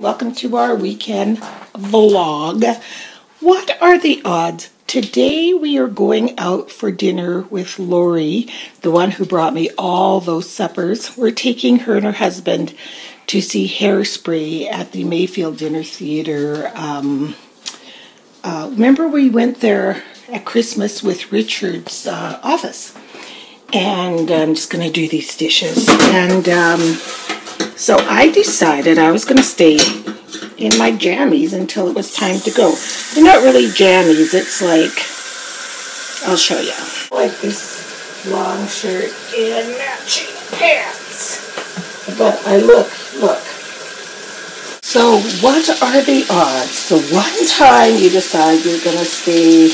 Welcome to our weekend vlog. What are the odds? Today we are going out for dinner with Lori, the one who brought me all those suppers. We're taking her and her husband to see Hairspray at the Mayfield Dinner Theater. Um, uh, remember we went there at Christmas with Richard's uh, office. And I'm just going to do these dishes. And um, so I decided I was going to stay in my jammies until it was time to go. They're not really jammies. It's like, I'll show you. Like this long shirt and matching pants. But I look, look. So what are the odds? The one time you decide you're going to stay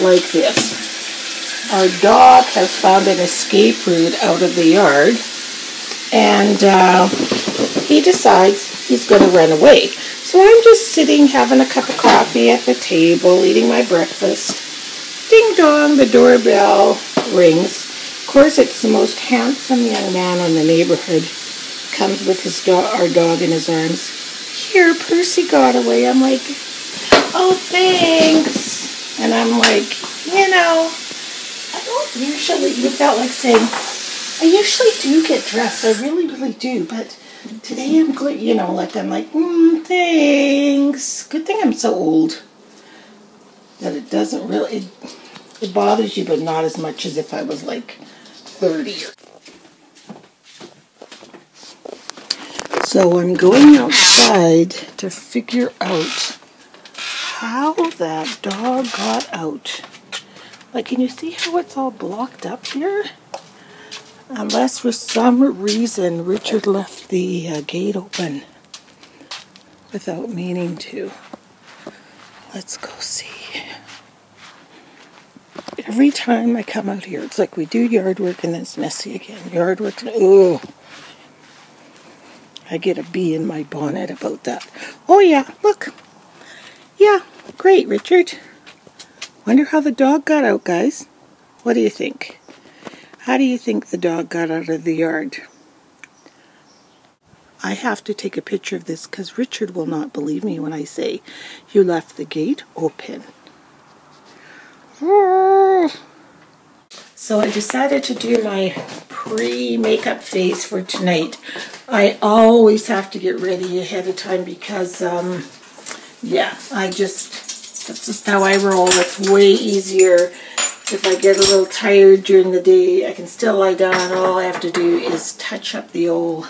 like this. Our dog has found an escape route out of the yard and uh, he decides he's going to run away. So I'm just sitting having a cup of coffee at the table, eating my breakfast. Ding dong, the doorbell rings. Of course, it's the most handsome young man in the neighborhood. Comes with his do- our dog in his arms. Here, Percy got away. I'm like, oh, thanks. And I'm like, you know, I don't usually, you felt like saying, I usually do get dressed. I really, really do. But today I'm good. You know, like I'm like, mm, thanks. Good thing I'm so old that it doesn't really. It, it bothers you, but not as much as if I was like 30. So I'm going outside to figure out how that dog got out. Like, can you see how it's all blocked up here? Unless for some reason Richard left the uh, gate open without meaning to. Let's go see. Every time I come out here, it's like we do yard work and then it's messy again. Yard work oh, I get a bee in my bonnet about that. Oh yeah, look. Yeah, great, Richard. Wonder how the dog got out, guys. What do you think? How do you think the dog got out of the yard? I have to take a picture of this because Richard will not believe me when I say you left the gate open. So I decided to do my pre-makeup face for tonight. I always have to get ready ahead of time because, um, yeah, I just, that's just how I roll. It's way easier if I get a little tired during the day, I can still lie down and all I have to do is touch up the old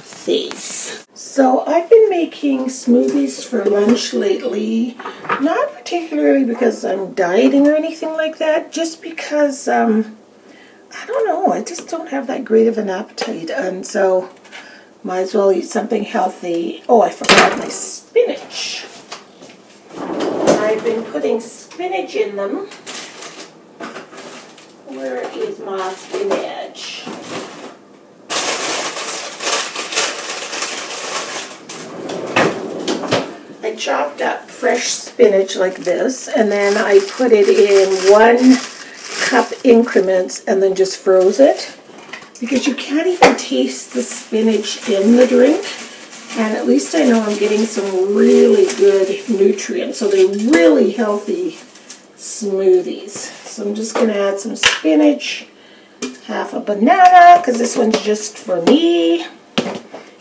face. So I've been making smoothies for lunch lately, not particularly because I'm dieting or anything like that, just because, um, I don't know, I just don't have that great of an appetite, and so might as well eat something healthy. Oh, I forgot my spinach. I've been putting spinach in them where is my spinach? I chopped up fresh spinach like this and then I put it in one cup increments and then just froze it because you can't even taste the spinach in the drink and at least I know I'm getting some really good nutrients so they're really healthy smoothies so I'm just going to add some spinach, half a banana, because this one's just for me.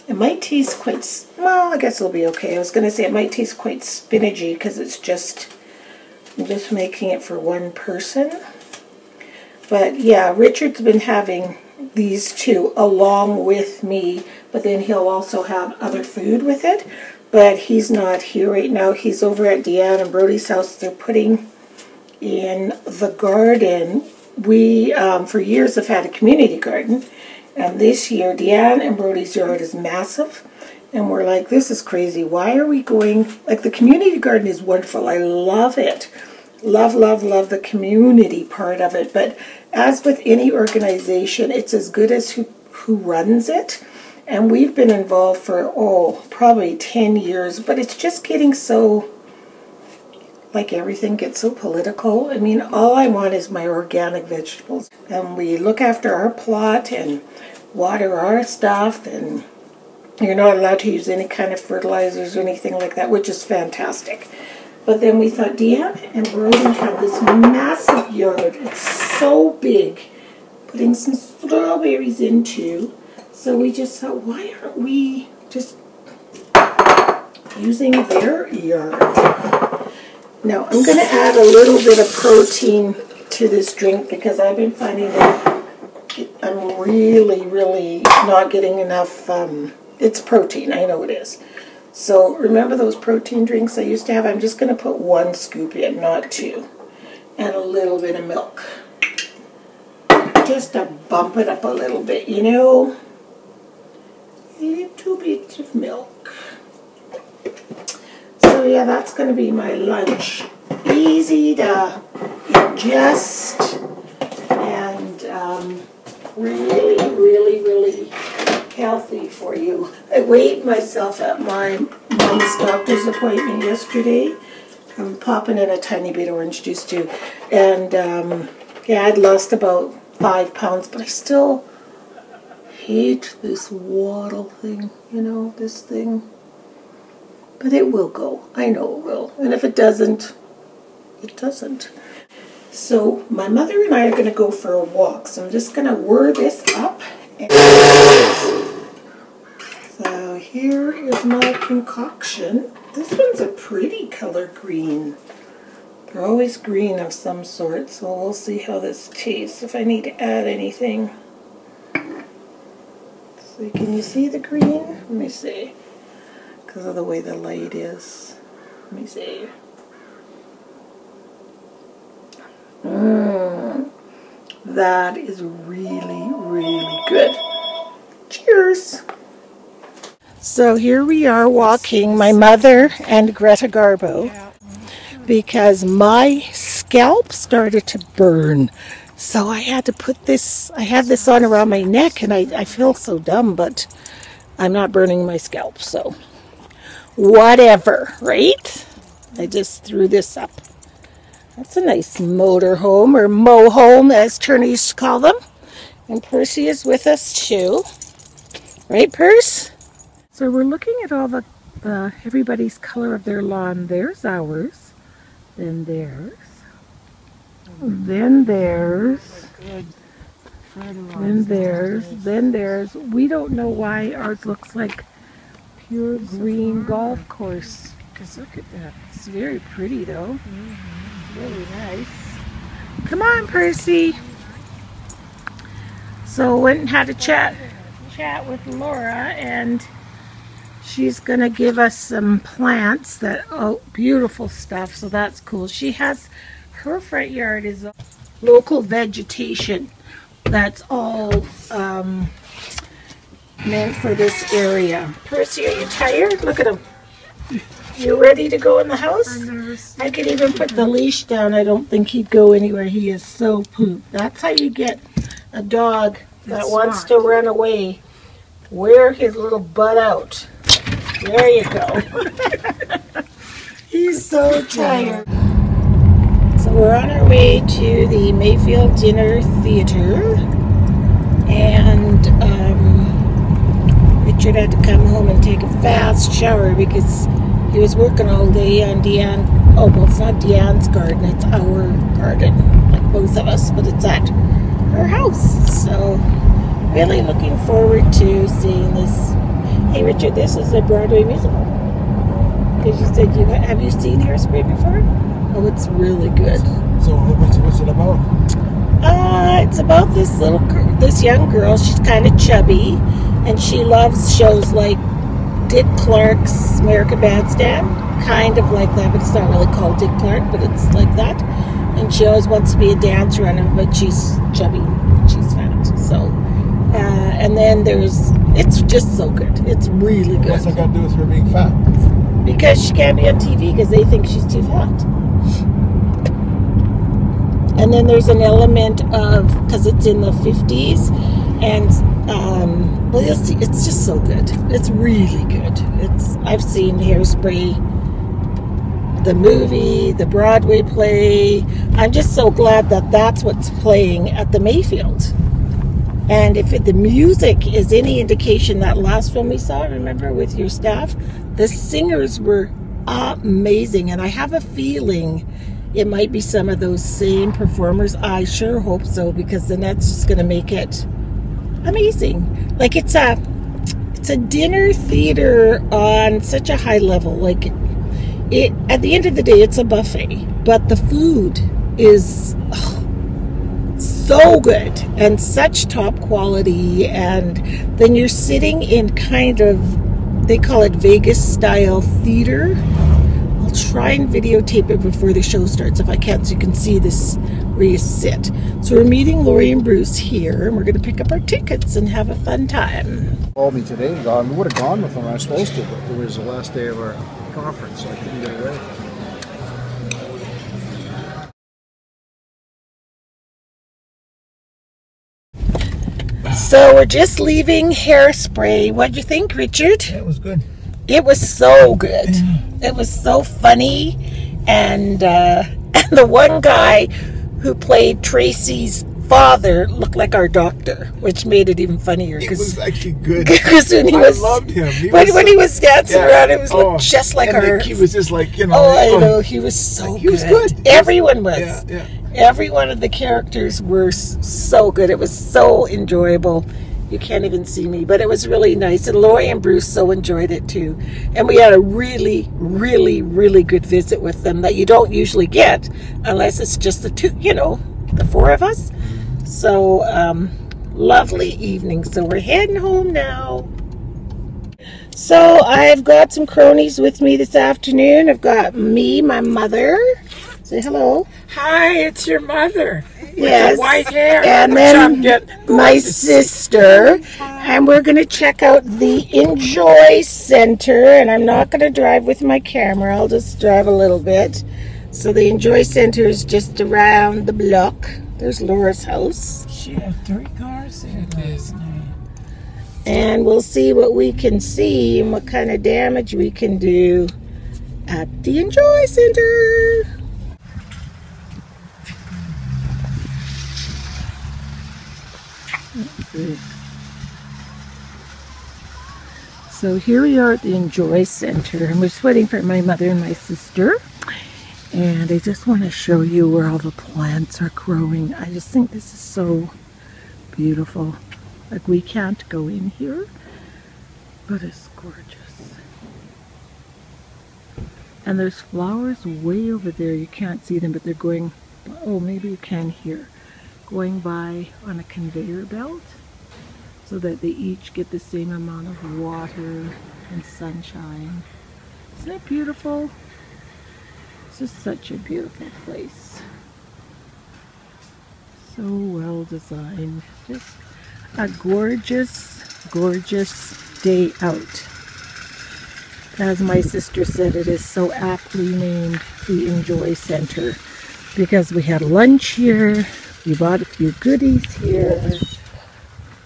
It might taste quite, well, I guess it'll be okay. I was going to say it might taste quite spinachy because it's just, I'm just making it for one person. But yeah, Richard's been having these two along with me, but then he'll also have other food with it. But he's not here right now. He's over at Deanne and Brody's house. They're putting in the garden, we um, for years have had a community garden, and this year Deanne and Brody's yard is massive, and we're like, this is crazy. Why are we going? Like the community garden is wonderful. I love it. Love, love, love the community part of it. But as with any organization, it's as good as who who runs it. And we've been involved for, oh, probably 10 years, but it's just getting so like everything gets so political. I mean, all I want is my organic vegetables. And we look after our plot and water our stuff and You're not allowed to use any kind of fertilizers or anything like that, which is fantastic. But then we thought, Deanne and Brody have this massive yard. It's so big. Putting some strawberries into. So we just thought, why aren't we just using their yard? Now I'm going to add a little bit of protein to this drink because I've been finding that I'm really, really not getting enough. Um, it's protein, I know it is. So remember those protein drinks I used to have? I'm just going to put one scoop in, not two. And a little bit of milk. Just to bump it up a little bit, you know? A little bit of milk. Yeah, that's going to be my lunch. Easy to ingest and um, really, really, really healthy for you. I weighed myself at my mom's doctor's appointment yesterday. I'm popping in a tiny bit of orange juice too. And um, yeah, I'd lost about five pounds, but I still hate this waddle thing, you know, this thing. But it will go. I know it will. And if it doesn't, it doesn't. So my mother and I are going to go for a walk. So I'm just going to whir this up. So here is my concoction. This one's a pretty color green. They're always green of some sort, so we'll see how this tastes, if I need to add anything. So can you see the green? Let me see. Because of the way the light is. Let me see. Mmm. That is really, really good. Cheers. So here we are walking, my mother and Greta Garbo, because my scalp started to burn. So I had to put this, I had this on around my neck and I, I feel so dumb, but I'm not burning my scalp, so whatever, right? I just threw this up. That's a nice motor home or mo home as to call them. And Percy is with us too. Right, Percy? So we're looking at all the, uh, everybody's color of their lawn. There's ours. Then theirs. Then theirs. Then theirs. Then theirs. We don't know why ours looks like pure green golf course. Because look at that. It's very pretty though. Really nice. Come on, Percy. So went and had a chat chat with Laura and she's going to give us some plants that, oh, beautiful stuff. So that's cool. She has, her front yard is local vegetation. That's all um, meant for this area. Percy, are you tired? Look at him. You ready to go in the house? I could even put the leash down. I don't think he'd go anywhere. He is so pooped. That's how you get a dog that That's wants smart. to run away. Wear his little butt out. There you go. He's so tired. So we're on our way to the Mayfield Dinner Theater. And um, Richard had to come home and take a fast shower because he was working all day on Deanne. Oh, well, it's not Deanne's garden, it's our garden. Like both of us, but it's at her house. So, really looking forward to seeing this Hey Richard, this is a Broadway musical. Because you said you have you seen Hairspray before? Oh, it's really good. So what's, what's it about? Uh, it's about this little this young girl. She's kind of chubby, and she loves shows like Dick Clark's American Bandstand, kind of like that, but it's not really called Dick Clark, but it's like that. And she always wants to be a dancer, and but she's chubby, she's fat, so uh, and then there's, it's just so good. It's really good. What's that got to do with her being fat? Because she can't be on TV because they think she's too fat. And then there's an element of, because it's in the 50s, and um, well, you'll see, it's just so good. It's really good. It's I've seen Hairspray, the movie, the Broadway play. I'm just so glad that that's what's playing at the Mayfield And if it, the music is any indication, that last film we saw, remember with your staff, the singers were amazing. And I have a feeling it might be some of those same performers. I sure hope so because then that's just going to make it amazing. Like it's a it's a dinner theater on such a high level. Like it at the end of the day, it's a buffet, but the food is. Oh, so good and such top quality and then you're sitting in kind of they call it Vegas style theater I'll try and videotape it before the show starts if I can so you can see this where you sit so we're meeting Lori and Bruce here and we're going to pick up our tickets and have a fun time Called me today. we would have gone with them. I was supposed to, but it was the last day of our conference, so I couldn't get away. so we're just leaving hairspray What do you think Richard Yeah, it was good. It was so good. It was so funny, and uh, and the one guy who played Tracy's father looked like our doctor, which made it even funnier It was actually good. when he I loved him. He when, was when so- he was dancing Yeah. around, it was Oh, just like and our. He was just like, you know. Oh, I oh, know he was so He was good. good. Everyone was. Yeah, yeah. Every one of the characters were so good. It was so enjoyable. You can't even see me, but it was really nice. And Lori and Bruce so enjoyed it too. And we had a really, really, really good visit with them that you don't usually get unless it's just the two, you know, the four of us. So, um, lovely evening. So we're heading home now. So I've got some cronies with me this afternoon. I've got me, my mother. Say hello. Hi, it's your mother. Yes. With the white hair. And then my sister. And we're going to check out the Enjoy Center. And I'm not going to drive with my camera. I'll just drive a little bit. So the Enjoy Center is just around the block. There's Laura's house. She had three cars there last night. And we'll see what we can see and what kind of damage we can do at the Enjoy Center. So here we are at the Enjoy Center, and we're waiting for my mother and my sister. And I just want to show you where all the plants are growing. I just think this is so beautiful. Like we can't go in here, but it's gorgeous. And there's flowers way over there. You can't see them, but they're going, oh, maybe you can here, going by on a conveyor belt so that they each get the same amount of water and sunshine. Isn't it beautiful? It's just such a beautiful place. So well designed. Just a gorgeous, gorgeous day out. As my sister said, it is so aptly named the Enjoy Center because we had lunch here, we bought a few goodies here,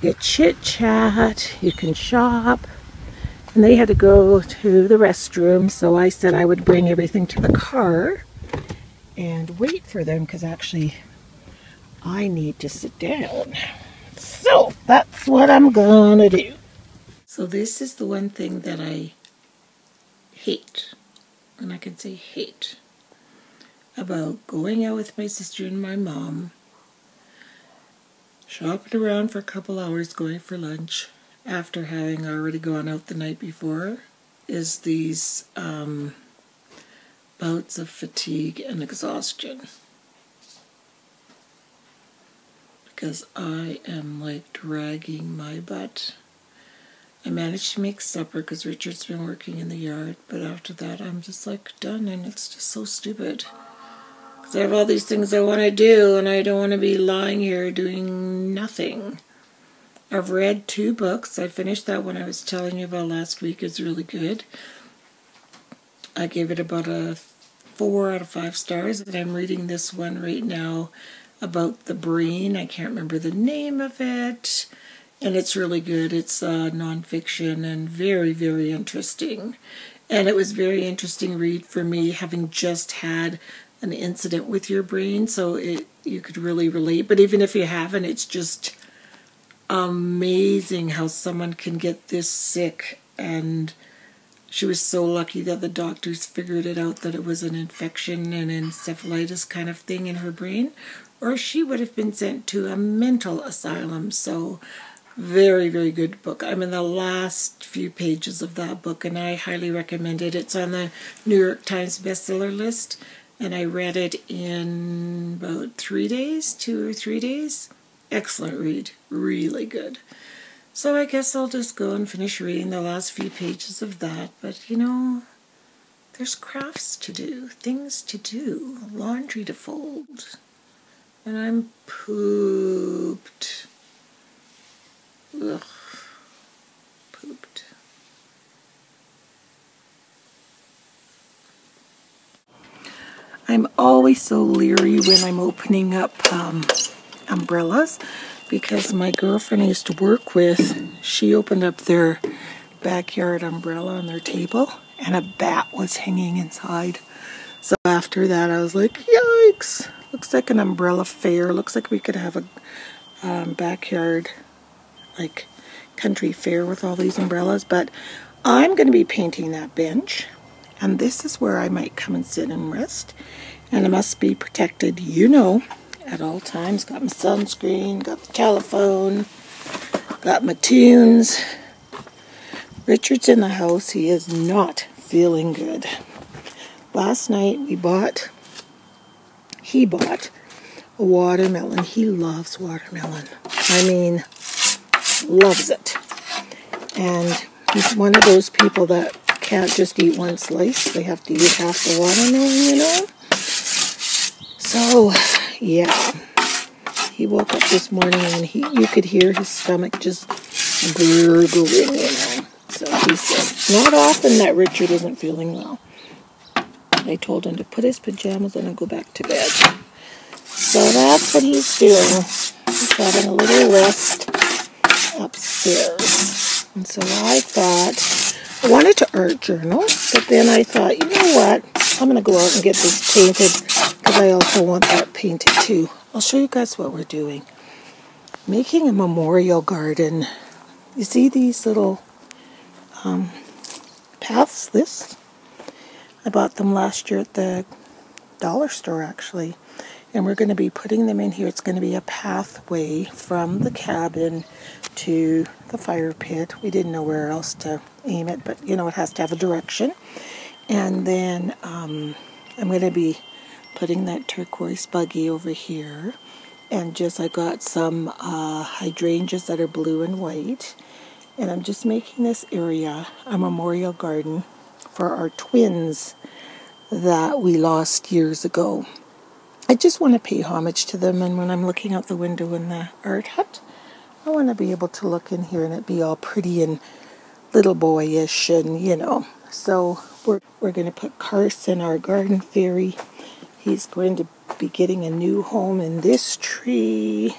you chit chat, you can shop. And they had to go to the restroom, so I said I would bring everything to the car and wait for them because actually I need to sit down. So that's what I'm gonna do. So this is the one thing that I hate, and I can say hate, about going out with my sister and my mom, shopping around for a couple hours, going for lunch after having already gone out the night before, is these um, bouts of fatigue and exhaustion. because I am like dragging my butt. I managed to make supper because Richard's been working in the yard, but after that I'm just like done and it's just so stupid. Because I have all these things I want to do and I don't want to be lying here doing nothing. I've read two books. I finished that one I was telling you about last week. It's really good. I gave it about a four out of five stars, and I'm reading this one right now about the brain. I can't remember the name of it, and it's really good. It's uh, nonfiction and very, very interesting. And it was very interesting read for me, having just had an incident with your brain, so it you could really relate. But even if you haven't, it's just amazing how someone can get this sick. And she was so lucky that the doctors figured it out that it was an infection and encephalitis kind of thing in her brain or she would have been sent to a mental asylum. So very very good book. I'm in the last few pages of that book and i highly recommend it. It's on the new york times bestseller list and i read it in about three days two or three days excellent read really good so I guess I'll just go and finish reading the last few pages of that. But you know, there's crafts to do, things to do, laundry to fold. And I'm pooped. Ugh. Pooped. I'm always so leery when I'm opening up um, umbrellas because my girlfriend I used to work with, she opened up their backyard umbrella on their table and a bat was hanging inside. So after that I was like, yikes, looks like an umbrella fair. Looks like we could have a um, backyard like country fair with all these umbrellas. But I'm going to be painting that bench and this is where I might come and sit and rest. And I must be protected, you know, at all times. Got my sunscreen, got the telephone, got my tunes. Richard's in the house. He is not feeling good. Last night we bought, he bought a watermelon. He loves watermelon. I mean, loves it. And he's one of those people that can't just eat one slice. They have to eat half the watermelon, you know? So, yeah. He woke up this morning and he you could hear his stomach just gurgling, you know. So he said, not often that Richard isn't feeling well. I told him to put his pajamas on and go back to bed. So that's what he's doing. He's having a little rest upstairs. And so I thought, I wanted to art journal, but then I thought, you know what? I'm going to go out and get this painted because I also want that painted too. I'll show you guys what we're doing. Making a memorial garden. You see these little um, paths? This? I bought them last year at the dollar store actually. And we're going to be putting them in here. It's going to be a pathway from the cabin to the fire pit. We didn't know where else to aim it, but you know, it has to have a direction. And then um, I'm going to be putting that turquoise buggy over here. And just I got some uh, hydrangeas that are blue and white. And I'm just making this area a memorial garden for our twins that we lost years ago. I just want to pay homage to them. And when I'm looking out the window in the art hut, I want to be able to look in here and it be all pretty and little boyish and, you know. So we're, we're going to put Carson, our garden fairy. He's going to be getting a new home in this tree.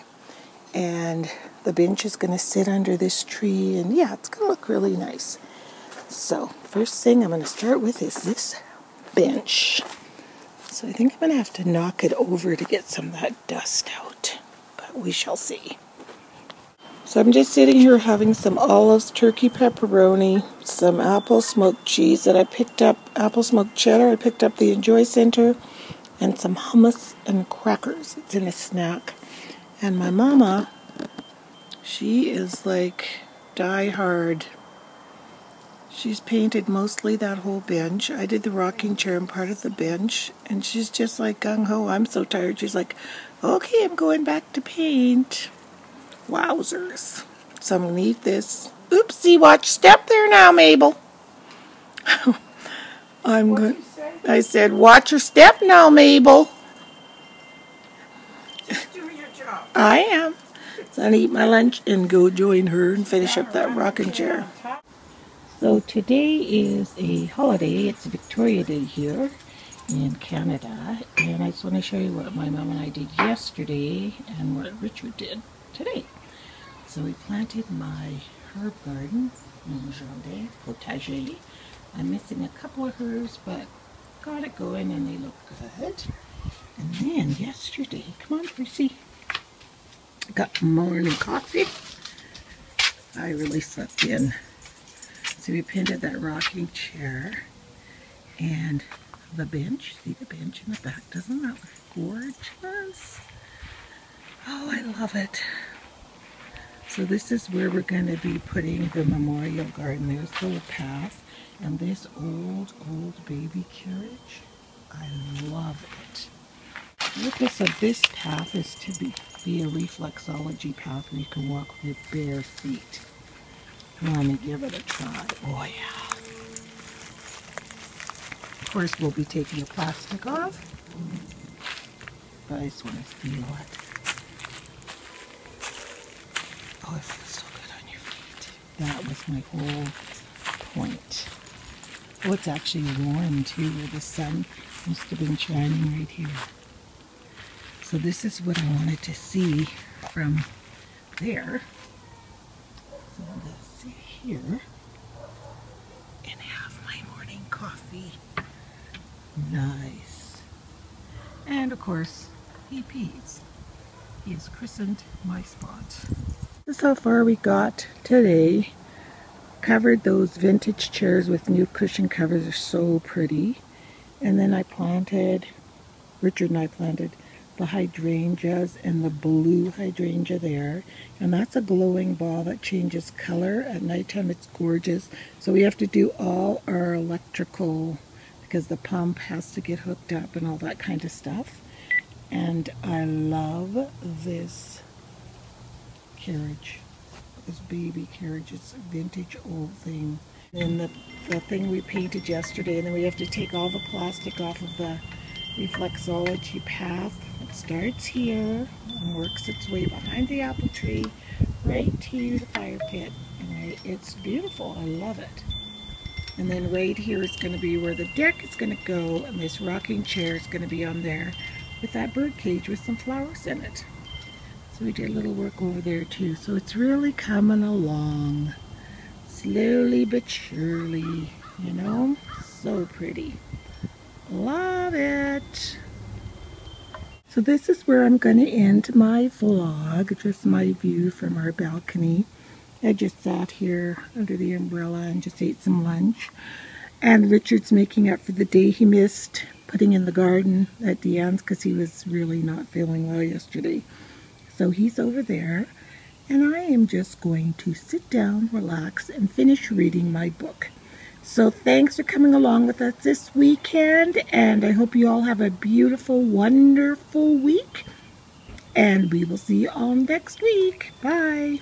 And the bench is going to sit under this tree. And yeah, it's going to look really nice. So first thing I'm going to start with is this bench. So I think I'm going to have to knock it over to get some of that dust out. But we shall see. So I'm just sitting here having some olives, turkey pepperoni, some apple smoked cheese that I picked up, apple smoked cheddar I picked up the Enjoy Center, and some hummus and crackers. It's in a snack. And my mama, she is like die hard. She's painted mostly that whole bench. I did the rocking chair and part of the bench. And she's just like gung ho. I'm so tired. She's like, okay, I'm going back to paint. Wowzers. So I'm going to eat this. Oopsie, watch step there now, Mabel. I'm good. I said, watch your step now, Mabel. Do your job. I am. So I'm going to eat my lunch and go join her and finish up that rocking chair. So today is a holiday. It's Victoria Day here in Canada. And I just want to show you what my mom and I did yesterday and what Richard did today. So we planted my herb garden in jardin potager. I'm missing a couple of herbs, but got it going and they look good. And then yesterday, come on, Percy, got morning coffee. I really slept in. So we painted that rocking chair and the bench. See the bench in the back? Doesn't that look gorgeous? Oh, I love it. So this is where we're going to be putting the memorial garden. There's the path and this old, old baby carriage. I love it. Look at so this path is to be, be a reflexology path where you can walk with bare feet. Let me give it a try. Oh yeah. Of course we'll be taking the plastic off. But I just want to feel it. Oh, it feels so good on your feet. That was my whole point. Oh, it's actually warm too, where the sun must have been shining right here. So this is what I wanted to see from there. So let's sit here and have my morning coffee. Nice. And of course, he pees. He has christened my spot. This is how far we got today. Covered those vintage chairs with new cushion covers. They're so pretty. And then I planted, Richard and I planted the hydrangeas and the blue hydrangea there. And that's a glowing ball that changes color. At nighttime it's gorgeous. So we have to do all our electrical because the pump has to get hooked up and all that kind of stuff. And I love this carriage. This baby carriage. It's a vintage old thing. And the, the thing we painted yesterday, and then we have to take all the plastic off of the reflexology path. It starts here and works its way behind the apple tree right to the fire pit. And it's beautiful. I love it. And then right here is going to be where the deck is going to go and this rocking chair is going to be on there with that bird cage with some flowers in it. So we did a little work over there too. So it's really coming along slowly but surely, you know? So pretty. Love it. So this is where I'm going to end my vlog, just my view from our balcony. I just sat here under the umbrella and just ate some lunch. And Richard's making up for the day he missed putting in the garden at Deanne's because he was really not feeling well yesterday. So he's over there. And I am just going to sit down, relax, and finish reading my book. So thanks for coming along with us this weekend, and I hope you all have a beautiful, wonderful week. And we will see you all next week. Bye.